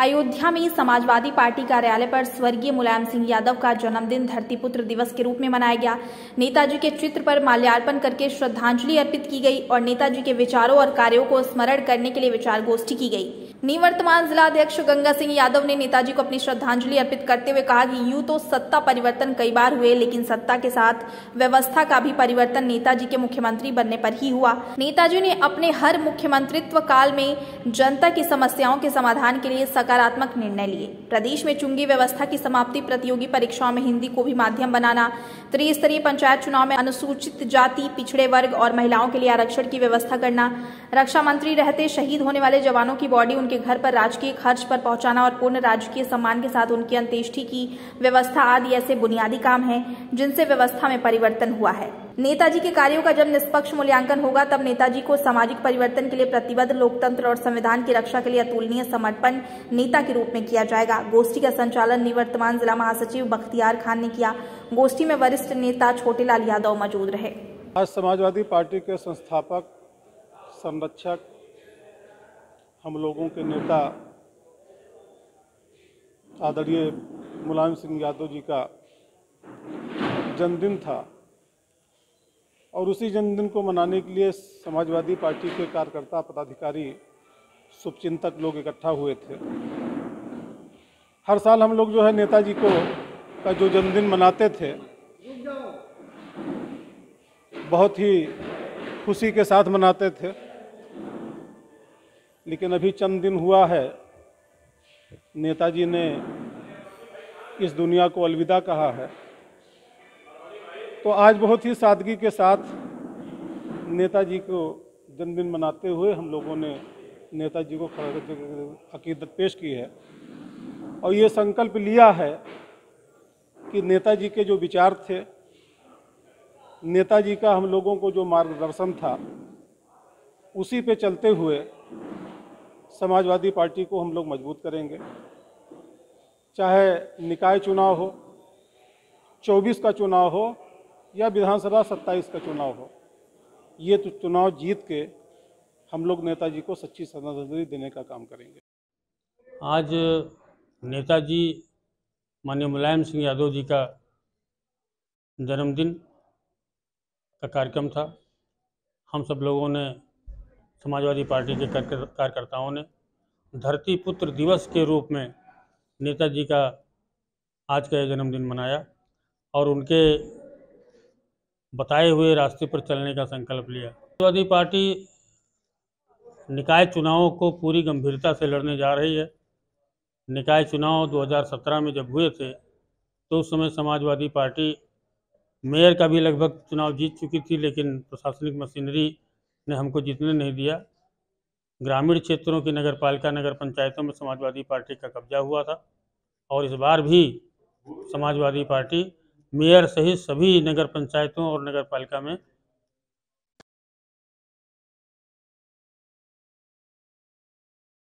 अयोध्या में समाजवादी पार्टी कार्यालय पर स्वर्गीय मुलायम सिंह यादव का जन्मदिन धरतीपुत्र दिवस के रूप में मनाया गया। नेताजी के चित्र पर माल्यार्पण करके श्रद्धांजलि अर्पित की गई और नेताजी के विचारों और कार्यों को स्मरण करने के लिए विचार गोष्ठी की गई। निवर्तमान जिला अध्यक्ष गंगा सिंह यादव ने नेताजी को अपनी श्रद्धांजलि अर्पित करते हुए कहा कि यूँ तो सत्ता परिवर्तन कई बार हुए, लेकिन सत्ता के साथ व्यवस्था का भी परिवर्तन नेताजी के मुख्यमंत्री बनने पर ही हुआ। नेताजी ने अपने हर मुख्यमंत्रित्व काल में जनता की समस्याओं के समाधान के लिए सकारात्मक निर्णय लिए। प्रदेश में चुंगी व्यवस्था की समाप्ति प्रतियोगी परीक्षाओं में हिंदी को भी माध्यम बनाना, त्रिस्तरीय पंचायत चुनाव में अनुसूचित जाति, पिछड़े वर्ग और महिलाओं के लिए आरक्षण की व्यवस्था करना रक्षा मंत्री रहते शहीद होने वाले जवानों की बॉडी उनके घर पर राजकीय खर्च पर पहुंचाना और पूर्ण राजकीय सम्मान के साथ उनकी अंत्येष्टि की व्यवस्था आदि ऐसे बुनियादी काम हैं, जिनसे व्यवस्था में परिवर्तन हुआ है। नेताजी के कार्यों का जब निष्पक्ष मूल्यांकन होगा, तब नेताजी को सामाजिक परिवर्तन के लिए प्रतिबद्ध लोकतंत्र और संविधान की रक्षा के लिए अतुलनीय समर्पण नेता के रूप में किया जाएगा। गोष्ठी का संचालन निवर्तमान जिला महासचिव बख्तियार खान ने किया। गोष्ठी में वरिष्ठ नेता छोटेलाल यादव मौजूद रहे। आज समाजवादी पार्टी के संस्थापक, संरक्षक हम लोगों के नेता आदरणीय मुलायम सिंह यादव जी का जन्मदिन था और उसी जन्मदिन को मनाने के लिए समाजवादी पार्टी के कार्यकर्ता पदाधिकारी शुभचिंतक लोग इकट्ठा हुए थे। हर साल हम लोग जो है नेताजी को का जो जन्मदिन मनाते थे, बहुत ही खुशी के साथ मनाते थे। लेकिन अभी चंद दिन हुआ है। नेताजी ने इस दुनिया को अलविदा कहा है। तो आज बहुत ही सादगी के साथ नेताजी को जन्मदिन मनाते हुए हम लोगों ने नेताजी को अकीदत पेश की है। और ये संकल्प लिया है कि नेताजी के जो विचार थे, नेताजी का हम लोगों को जो मार्गदर्शन था, उसी पे चलते हुए समाजवादी पार्टी को हम लोग मज़बूत करेंगे। चाहे निकाय चुनाव हो 24 का चुनाव हो, या विधानसभा 27 का चुनाव हो, ये तो चुनाव जीत के हम लोग नेताजी को सच्ची श्रद्धांजलि देने का काम करेंगे। आज नेताजी माननीय मुलायम सिंह यादव जी का जन्मदिन का कार्यक्रम था। हम सब लोगों ने समाजवादी पार्टी के कार्यकर्ताओं ने धरती पुत्र दिवस के रूप में नेताजी का आज का जन्मदिन मनाया और उनके बताए हुए रास्ते पर चलने का संकल्प लिया। समाजवादी पार्टी निकाय चुनावों को पूरी गंभीरता से लड़ने जा रही है। निकाय चुनाव 2017 में जब हुए थे तो उस समय समाजवादी पार्टी मेयर का भी लगभग चुनाव जीत चुकी थी, लेकिन प्रशासनिक मशीनरी ने हमको जितने नहीं दिया, ग्रामीण क्षेत्रों की नगर पालिका नगर पंचायतों में समाजवादी पार्टी का कब्जा हुआ था। और इस बार भी समाजवादी पार्टी, मेयर सहित सभी नगर पंचायतों और नगर पालिका में